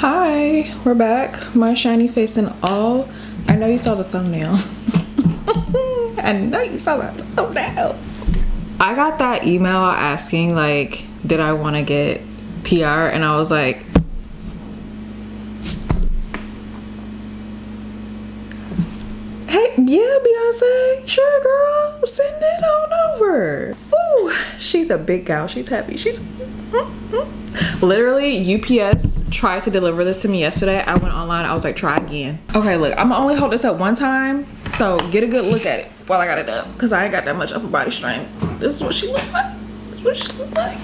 Hi, we're back. My shiny face and all. I know you saw the thumbnail. I know you saw that thumbnail. I got that email asking like, did I want to get PR? And I was like, Hey, yeah, Beyonce. Sure, girl. Send it on over. Ooh, she's a big gal. She's happy. She's mm-hmm. literally UPS tried to deliver this to me yesterday. I went online. I was like, try again. Okay, look, I'm gonna only hold this up one time. So get a good look at it while I got it up, cause I ain't got that much upper body strength. This is what she looked like. This is what she looked like.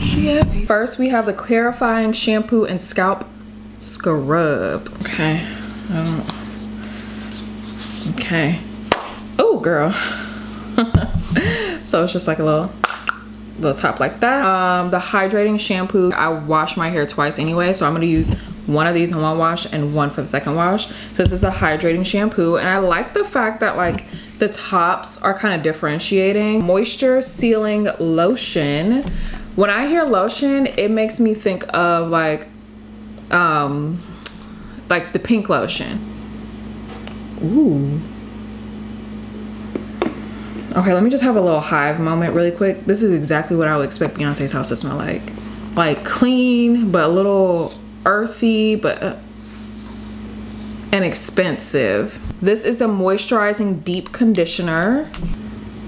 She heavy. First, we have the clarifying shampoo and scalp scrub. Okay. Okay. Oh, girl. so it's just like a little little top like that. Um, the hydrating shampoo, I wash my hair twice anyway, so I'm gonna use one of these in one wash and one for the second wash. So this is the hydrating shampoo, and I like the fact that like the tops are kind of differentiating. Moisture sealing lotion. When I hear lotion, it makes me think of like, um, like the pink lotion. Ooh. Okay, let me just have a little hive moment really quick. This is exactly what I would expect Beyonce's house to smell like. Like clean, but a little earthy, but uh, and expensive. This is the moisturizing deep conditioner.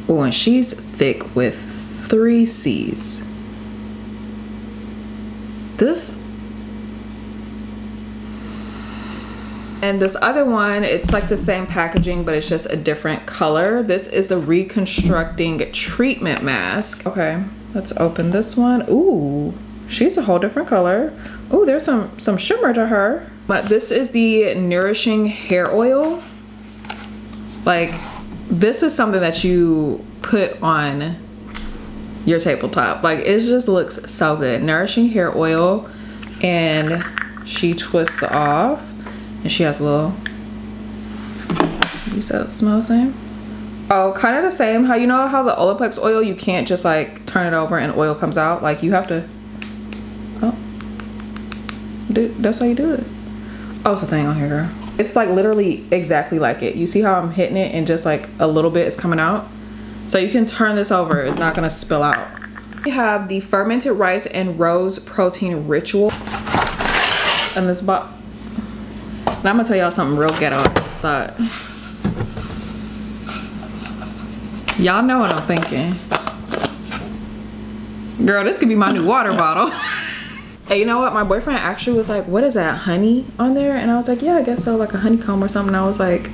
Oh, and she's thick with three C's. This And this other one, it's like the same packaging, but it's just a different color. This is the Reconstructing Treatment Mask. Okay, let's open this one. Ooh, she's a whole different color. Ooh, there's some, some shimmer to her. But this is the Nourishing Hair Oil. Like, this is something that you put on your tabletop. Like, it just looks so good. Nourishing Hair Oil. And she twists off and she has a little you said smell the same? Oh kind of the same. How you know how the olaplex oil you can't just like turn it over and oil comes out? Like you have to oh. Dude, that's how you do it. Oh it's a thing on here girl. It's like literally exactly like it. You see how i'm hitting it and just like a little bit is coming out? So you can turn this over. It's not gonna spill out. We have the fermented rice and rose protein ritual. And this box I'm gonna tell y'all something real ghetto. I thought. Y'all know what I'm thinking. Girl, this could be my new water bottle. hey, you know what? My boyfriend actually was like, what is that, honey on there? And I was like, yeah, I guess so, like a honeycomb or something. I was like,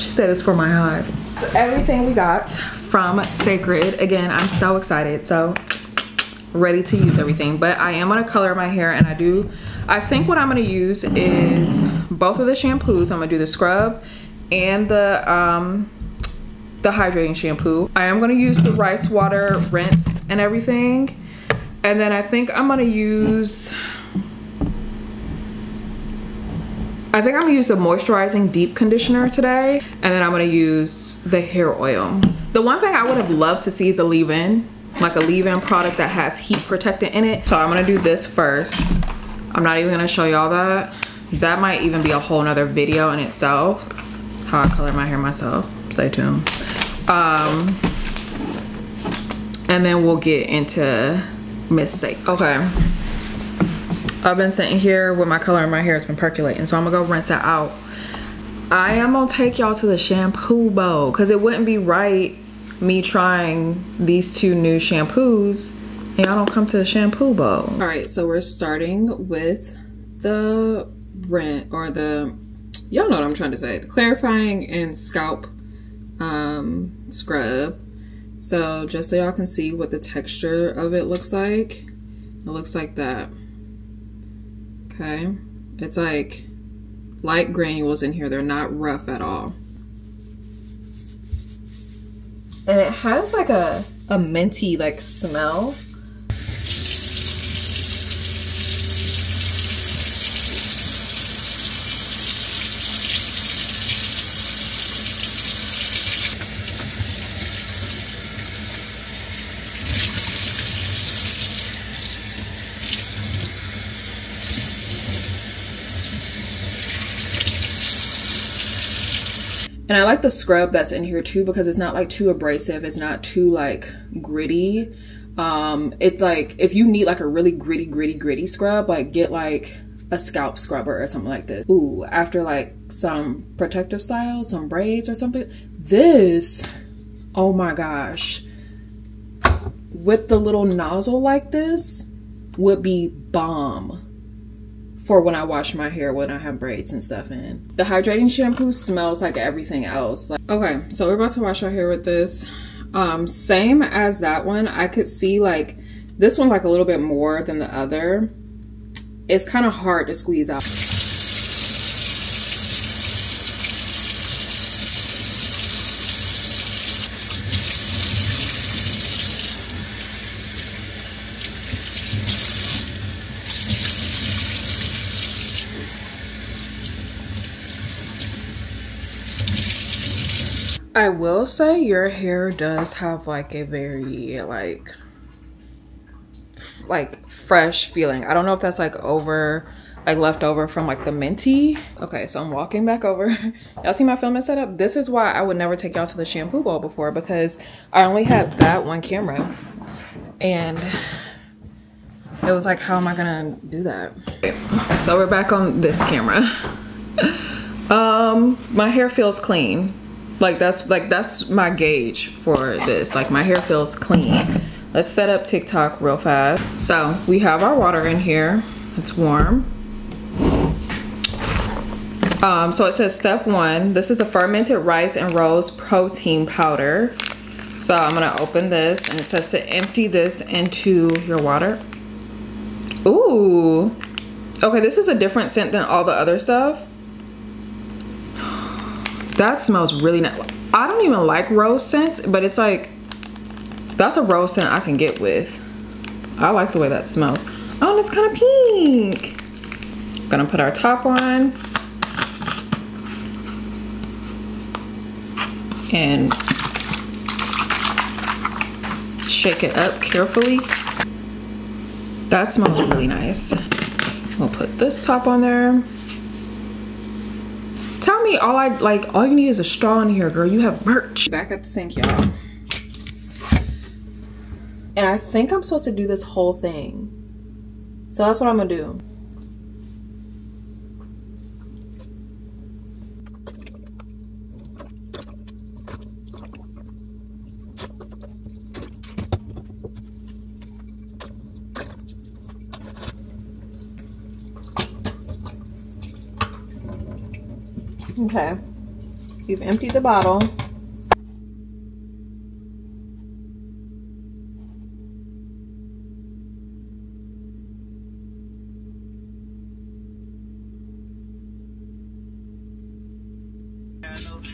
she said it's for my hive. So everything we got from Cécred. Again, I'm so excited. So ready to use everything. But I am gonna color my hair and I do I think what I'm gonna use is both of the shampoos. I'm gonna do the scrub and the um, the hydrating shampoo. I am gonna use the rice water rinse and everything. And then I think I'm gonna use, I think I'm gonna use the moisturizing deep conditioner today. And then I'm gonna use the hair oil. The one thing I would have loved to see is a leave-in, like a leave-in product that has heat protectant in it. So I'm gonna do this first. I'm not even gonna show y'all that. That might even be a whole nother video in itself. How I color my hair myself. Stay tuned. Um, and then we'll get into Miss Safe. Okay. I've been sitting here with my color in my hair. It's been percolating. So I'm gonna go rinse it out. I am gonna take y'all to the shampoo bowl because it wouldn't be right me trying these two new shampoos and y'all don't come to the shampoo bowl. All right, so we're starting with the rent or the, y'all know what I'm trying to say, the clarifying and scalp um, scrub. So just so y'all can see what the texture of it looks like, it looks like that. Okay, it's like light granules in here. They're not rough at all. And it has like a, a minty like smell. And I like the scrub that's in here too because it's not like too abrasive. It's not too like gritty. Um, it's like if you need like a really gritty, gritty, gritty scrub, like get like a scalp scrubber or something like this. Ooh, after like some protective styles, some braids or something. This, oh my gosh, with the little nozzle like this would be bomb for when I wash my hair when I have braids and stuff in. The hydrating shampoo smells like everything else. Like, okay, so we're about to wash our hair with this. Um, same as that one, I could see like, this one's like a little bit more than the other. It's kind of hard to squeeze out. I will say your hair does have like a very like like fresh feeling. I don't know if that's like over like left over from like the minty. Okay, so I'm walking back over. y'all see my filming setup? This is why I would never take y'all to the shampoo bowl before because I only had that one camera and it was like, how am I gonna do that? So we're back on this camera. um, my hair feels clean like that's like that's my gauge for this. Like my hair feels clean. Let's set up tiktok real fast. So we have our water in here. It's warm. Um, so it says step one. This is a fermented rice and rose protein powder. So i'm gonna open this and it says to empty this into your water. Ooh. Okay, this is a different scent than all the other stuff. That smells really nice. I don't even like rose scents, but it's like, that's a rose scent I can get with. I like the way that smells. Oh, and it's kind of pink. Gonna put our top on. And shake it up carefully. That smells really nice. We'll put this top on there all I like all you need is a straw in here, girl. You have merch. Back at the sink, y'all. And I think I'm supposed to do this whole thing. So that's what I'm gonna do. Okay. You've emptied the bottle.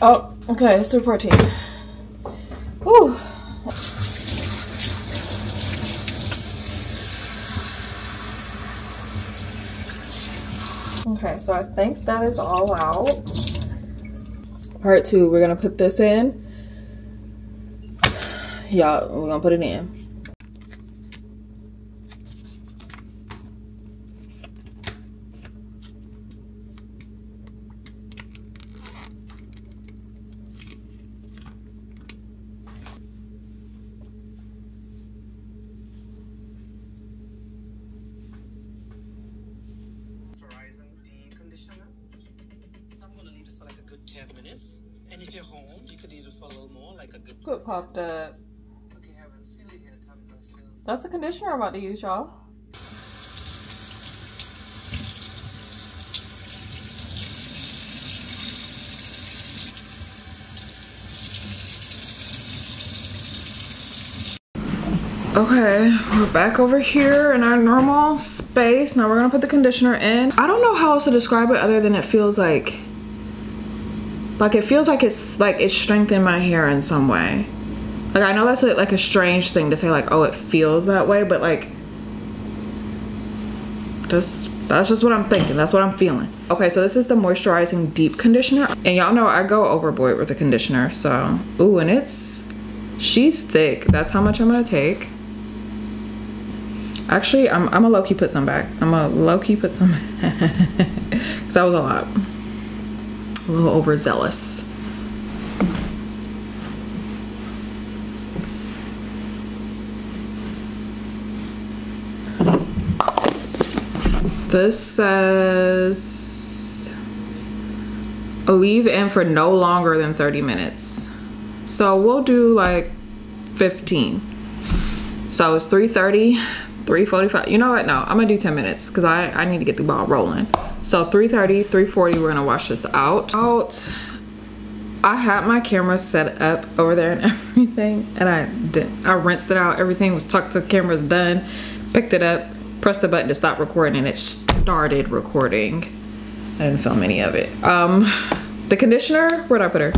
Oh, okay, it's 314. Ooh. Okay, so I think that is all out part two we're gonna put this in. Y'all we're gonna put it in Foot popped up. That's the conditioner I'm about to use, y'all. Okay, we're back over here in our normal space. Now we're gonna put the conditioner in. I don't know how else to describe it other than it feels like like it feels like it's like it strengthened my hair in some way. Like I know that's a, like a strange thing to say like oh it feels that way, but like that's that's just what I'm thinking. That's what I'm feeling. Okay, so this is the moisturizing deep conditioner. And y'all know I go overboard with the conditioner. So, ooh, and it's, she's thick. That's how much I'm gonna take. Actually, I'm, I'm a low-key put some back. I'm a low-key put some, because that was a lot a little overzealous. This says leave in for no longer than 30 minutes. So we'll do like 15. So it's 3.30, 3.45. You know what? No, I'm gonna do 10 minutes because I, I need to get the ball rolling. So 3.30, 3.40, we're gonna wash this out. Out. I had my camera set up over there and everything and I did I rinsed it out. Everything was tucked, the camera's done. Picked it up, pressed the button to stop recording and it started recording. I didn't film any of it. Um, the conditioner, where'd I put her?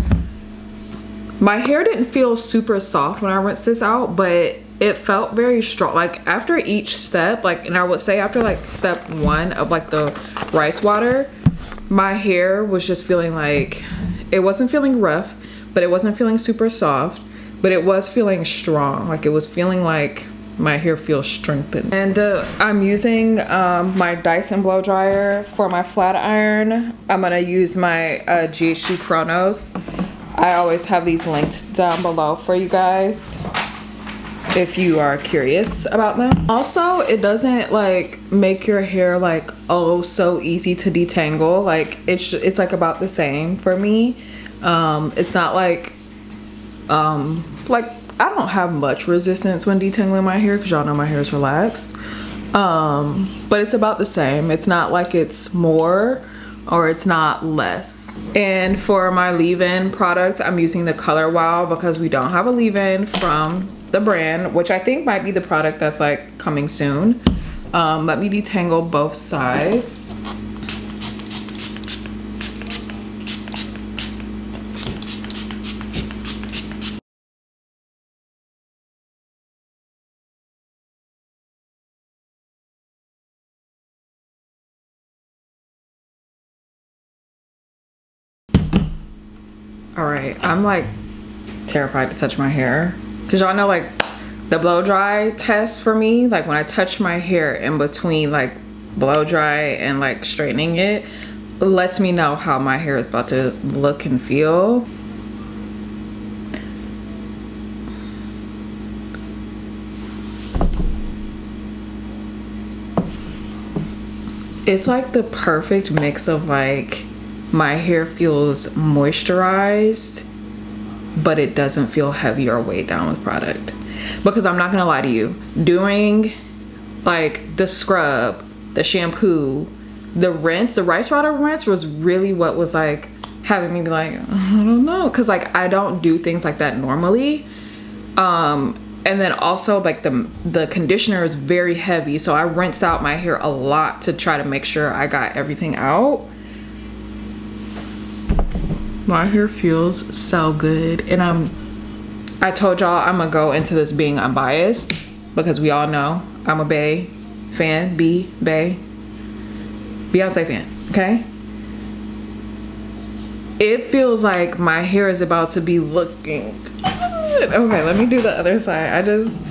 My hair didn't feel super soft when I rinsed this out, but it felt very strong. Like after each step, like, and I would say after like step one of like the rice water, my hair was just feeling like, it wasn't feeling rough, but it wasn't feeling super soft, but it was feeling strong. Like it was feeling like my hair feels strengthened. And uh, I'm using um, my Dyson blow dryer for my flat iron. I'm gonna use my uh, GHD Chronos. I always have these linked down below for you guys if you are curious about them. Also, it doesn't like make your hair like oh so easy to detangle. Like it's it's like about the same for me. Um, it's not like um like I don't have much resistance when detangling my hair because y'all know my hair is relaxed. Um, but it's about the same. It's not like it's more or it's not less. And for my leave-in product, I'm using the Color Wow because we don't have a leave-in from the brand, which I think might be the product that's like coming soon. Um, let me detangle both sides. All right, I'm like terrified to touch my hair. Cause y'all know like the blow dry test for me, like when I touch my hair in between like blow dry and like straightening it, lets me know how my hair is about to look and feel. It's like the perfect mix of like my hair feels moisturized but it doesn't feel heavy or weighed down with product. Because i'm not gonna lie to you doing like the scrub the shampoo the rinse the rice water rinse was really what was like having me be like i don't know. Because like i don't do things like that normally. Um and then also like the the conditioner is very heavy so i rinsed out my hair a lot to try to make sure i got everything out my hair feels so good. And i'm i told y'all i'm gonna go into this being unbiased because we all know i'm a bay fan b bay beyonce fan okay? It feels like my hair is about to be looking good. okay let me do the other side. I just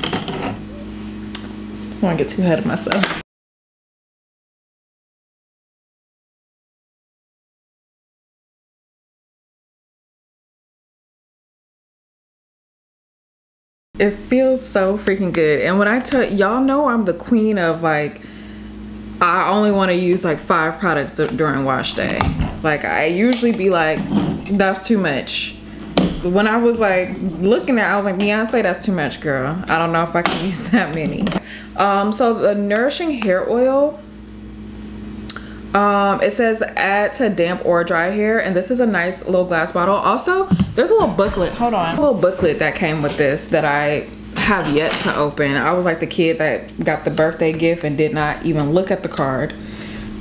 just want to get too ahead of myself It feels so freaking good. And when I tell y'all know I'm the queen of like I only want to use like five products during wash day. Like I usually be like that's too much. When I was like looking at I was like Beyonce that's too much girl. I don't know if I can use that many. Um so the nourishing hair oil um, it says add to damp or dry hair and this is a nice little glass bottle. Also, there's a little booklet, hold on. A little booklet that came with this that I have yet to open. I was like the kid that got the birthday gift and did not even look at the card.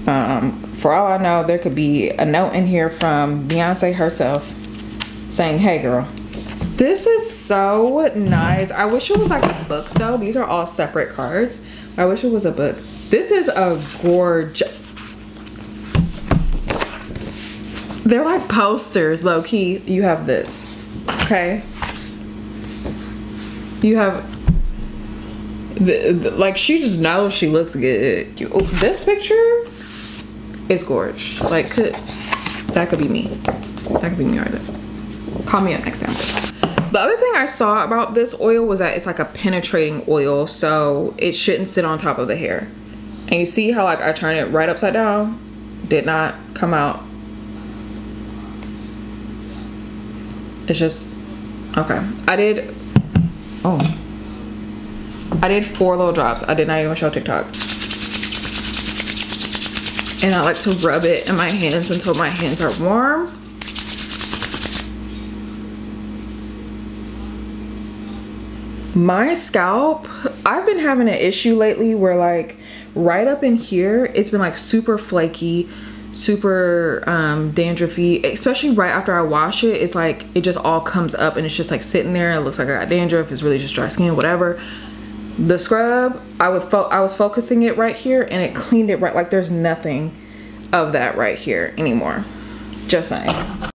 Um, for all I know, there could be a note in here from Beyonce herself saying, hey girl. This is so nice. I wish it was like a book though. These are all separate cards. I wish it was a book. This is a gorgeous, They're like posters, low key. You have this, okay? You have, the, the, like she just knows she looks good. You, oh, this picture is gorgeous. Like could, that could be me. That could be me right there. Call me up next time. The other thing I saw about this oil was that it's like a penetrating oil, so it shouldn't sit on top of the hair And you see how like I turn it right upside down? Did not come out. It's just, okay. I did, oh. I did four little drops. I did not even show TikToks. And I like to rub it in my hands until my hands are warm. My scalp, I've been having an issue lately where like right up in here, it's been like super flaky, super um, dandruffy, especially right after I wash it. It's like it just all comes up and it's just like sitting there. It looks like I got dandruff. It's really just dry skin, whatever. The scrub, I would I was focusing it right here and it cleaned it right. Like there's nothing of that right here anymore. Just saying.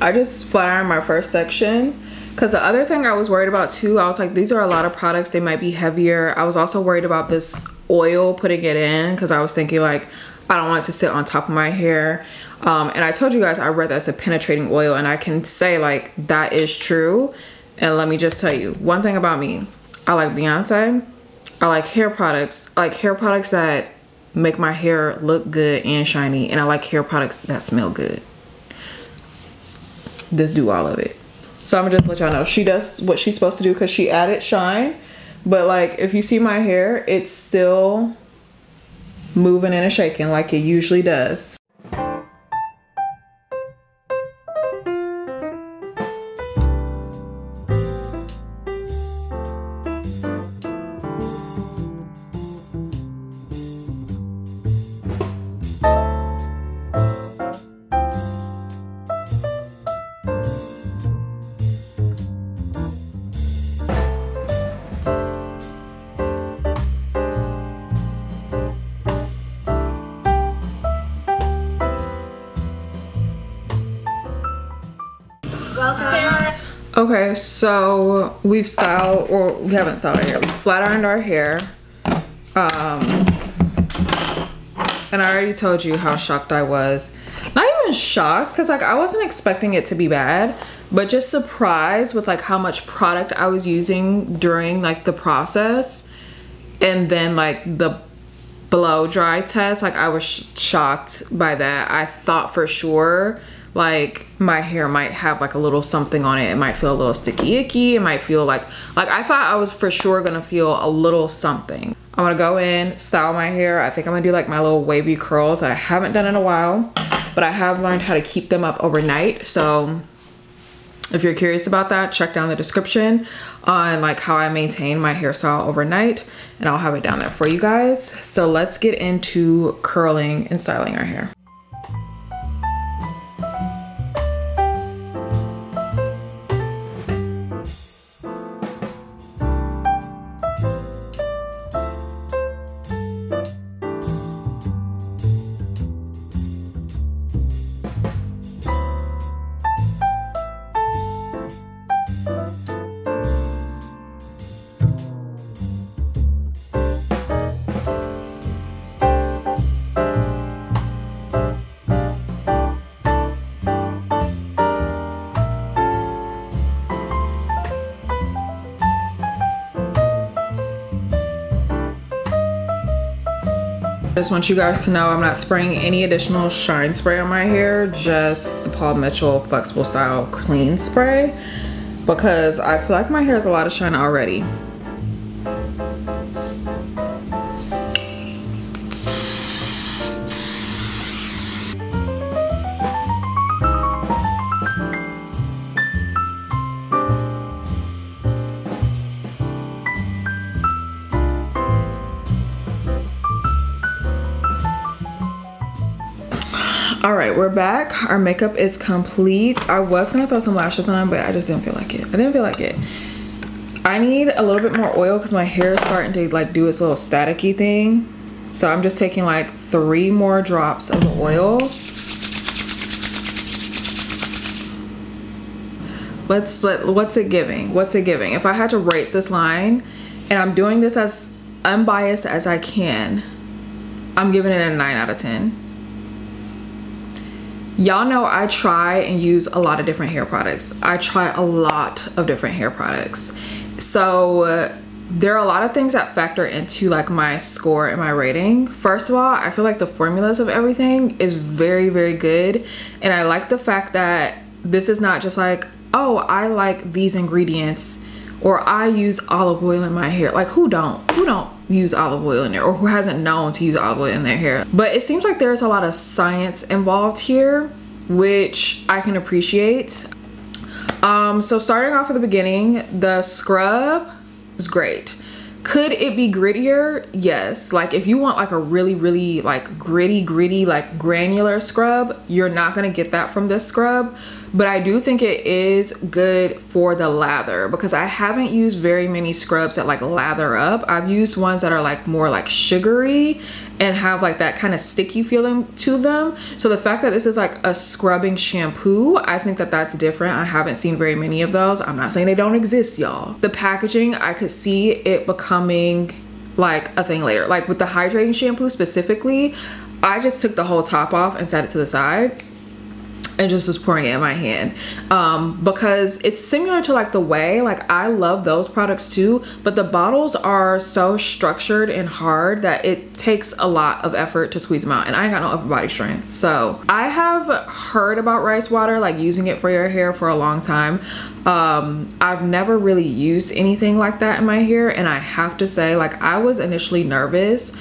I just flat ironed my first section because the other thing I was worried about too, I was like, these are a lot of products. They might be heavier. I was also worried about this oil putting it in because I was thinking like, I don't want it to sit on top of my hair. Um, and I told you guys I read that's a penetrating oil and I can say like that is true. And let me just tell you one thing about me. I like Beyonce. I like hair products. I like hair products that make my hair look good and shiny. And I like hair products that smell good. This do all of it. So I'm gonna just let y'all know. She does what she's supposed to do because she added shine. But like if you see my hair, it's still moving and shaking like it usually does. Okay, so we've styled, or we haven't styled our hair. We flat ironed our hair. Um, and I already told you how shocked I was. Not even shocked, because like I wasn't expecting it to be bad, but just surprised with like how much product I was using during like the process. And then like the blow dry test, like I was sh shocked by that. I thought for sure like my hair might have like a little something on it. It might feel a little sticky icky. It might feel like, like I thought I was for sure gonna feel a little something. I'm gonna go in, style my hair. I think I'm gonna do like my little wavy curls that I haven't done in a while, but I have learned how to keep them up overnight. So if you're curious about that, check down the description on like how I maintain my hairstyle overnight and I'll have it down there for you guys. So let's get into curling and styling our hair. Just want you guys to know I'm not spraying any additional shine spray on my hair, just the Paul Mitchell Flexible Style Clean Spray because I feel like my hair has a lot of shine already. All right we're back. Our makeup is complete. I was gonna throw some lashes on but i just didn't feel like it. I didn't feel like it. I need a little bit more oil because my hair is starting to like do its little staticky thing. So i'm just taking like three more drops of the oil. Let's let what's it giving? What's it giving? If i had to rate this line and i'm doing this as unbiased as i can i'm giving it a 9 out of 10 Y'all know I try and use a lot of different hair products. I try a lot of different hair products. So uh, there are a lot of things that factor into like my score and my rating. First of all, I feel like the formulas of everything is very, very good. And I like the fact that this is not just like, oh, I like these ingredients or I use olive oil in my hair. Like who don't? Who don't use olive oil in there or who hasn't known to use olive oil in their hair? But it seems like there's a lot of science involved here, which I can appreciate. Um, so starting off at the beginning, the scrub is great. Could it be grittier? Yes. Like if you want like a really, really like gritty, gritty, like granular scrub, you're not gonna get that from this scrub but I do think it is good for the lather because I haven't used very many scrubs that like lather up. I've used ones that are like more like sugary and have like that kind of sticky feeling to them. So the fact that this is like a scrubbing shampoo, I think that that's different. I haven't seen very many of those. I'm not saying they don't exist, y'all. The packaging, I could see it becoming like a thing later. Like with the hydrating shampoo specifically, I just took the whole top off and set it to the side and just was pouring it in my hand. Um, because it's similar to like the way like I love those products too but the bottles are so structured and hard that it takes a lot of effort to squeeze them out and I ain't got no upper body strength. So I have heard about rice water like using it for your hair for a long time. Um, I've never really used anything like that in my hair and I have to say like I was initially nervous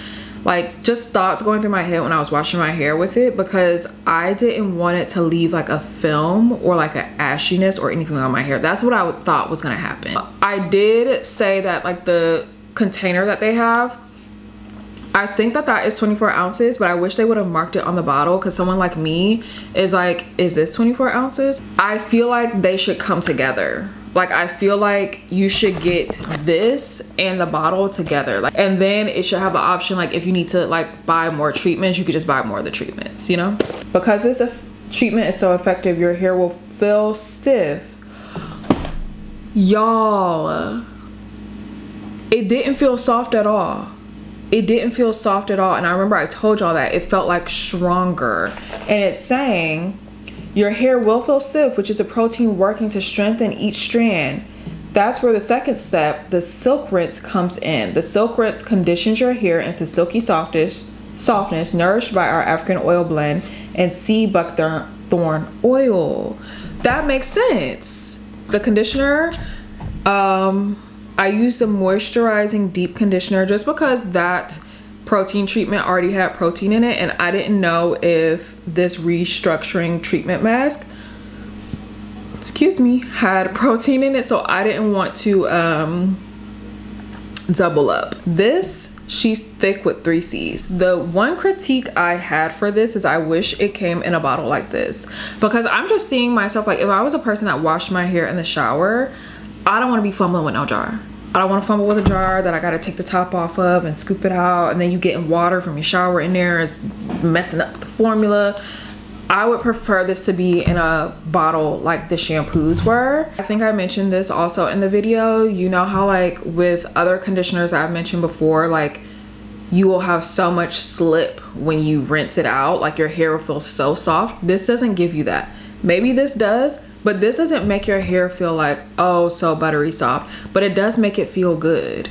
like just thoughts going through my head when I was washing my hair with it because I didn't want it to leave like a film or like an ashiness or anything on my hair. That's what I thought was gonna happen. I did say that like the container that they have I think that that is 24 ounces, but I wish they would have marked it on the bottle because someone like me is like, is this 24 ounces? I feel like they should come together like i feel like you should get this and the bottle together. Like and then it should have an option like if you need to like buy more treatments you could just buy more of the treatments you know? Because this treatment is so effective your hair will feel stiff. Y'all it didn't feel soft at all. It didn't feel soft at all. And i remember i told y'all that it felt like stronger. And it's saying your hair will feel stiff, which is the protein working to strengthen each strand. That's where the second step, the silk rinse, comes in. The silk rinse conditions your hair into silky softness, softness nourished by our African oil blend and sea buckthorn oil. That makes sense. The conditioner, um, I use the moisturizing deep conditioner just because that protein treatment already had protein in it and I didn't know if this restructuring treatment mask excuse me had protein in it so I didn't want to um, double up. This she's thick with three C's. The one critique I had for this is I wish it came in a bottle like this because I'm just seeing myself like if I was a person that washed my hair in the shower I don't want to be fumbling with no jar I don't want to fumble with a jar that I got to take the top off of and scoop it out and then you getting water from your shower in there is messing up the formula. I would prefer this to be in a bottle like the shampoos were. I think I mentioned this also in the video. You know how like with other conditioners I've mentioned before, like you will have so much slip when you rinse it out. Like your hair will feel so soft. This doesn't give you that. Maybe this does, but this doesn't make your hair feel like, oh, so buttery soft, but it does make it feel good.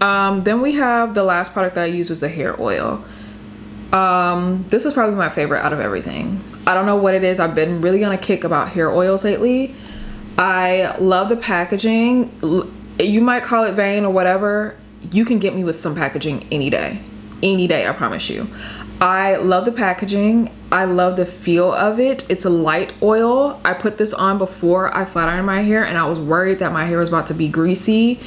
Um, then we have the last product that I used was the hair oil. Um, this is probably my favorite out of everything. I don't know what it is. I've been really on a kick about hair oils lately. I love the packaging. You might call it vain or whatever. You can get me with some packaging any day. Any day, I promise you. I love the packaging. I love the feel of it. It's a light oil. I put this on before I flat ironed my hair and I was worried that my hair was about to be greasy.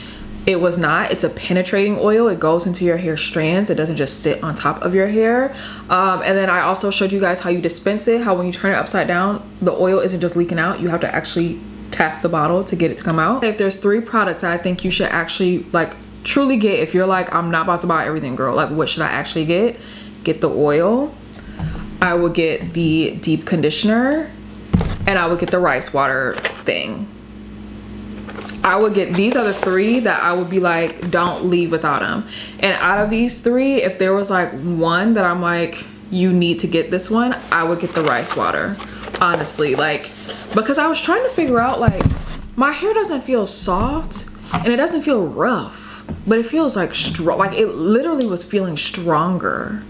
It was not. It's a penetrating oil. It goes into your hair strands. It doesn't just sit on top of your hair. Um, and then I also showed you guys how you dispense it, how when you turn it upside down, the oil isn't just leaking out. You have to actually tap the bottle to get it to come out. If there's three products I think you should actually like truly get if you're like, I'm not about to buy everything, girl. Like what should I actually get? get the oil. I would get the deep conditioner and I would get the rice water thing. I would get these are the three that I would be like don't leave without them and out of these three if there was like one that I'm like you need to get this one, I would get the rice water. Honestly, like, because I was trying to figure out, like, my hair doesn't feel soft and it doesn't feel rough, but it feels like strong. Like, it literally was feeling stronger.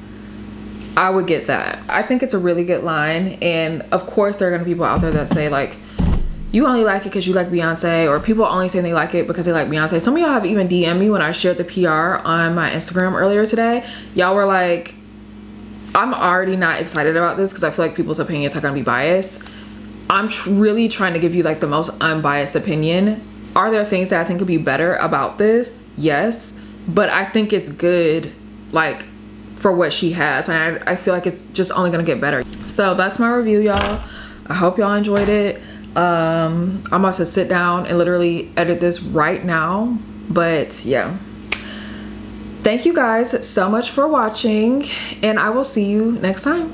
I would get that. I think it's a really good line. And of course, there are gonna be people out there that say, like, you only like it because you like Beyonce, or people only say they like it because they like Beyonce. Some of y'all have even DM'd me when I shared the PR on my Instagram earlier today. Y'all were like, I'm already not excited about this because I feel like people's opinions are gonna be biased. I'm tr really trying to give you like the most unbiased opinion. Are there things that I think could be better about this? Yes, but I think it's good like for what she has and I, I feel like it's just only gonna get better. So that's my review y'all. I hope y'all enjoyed it. Um, I'm about to sit down and literally edit this right now, but yeah thank you guys so much for watching and I will see you next time.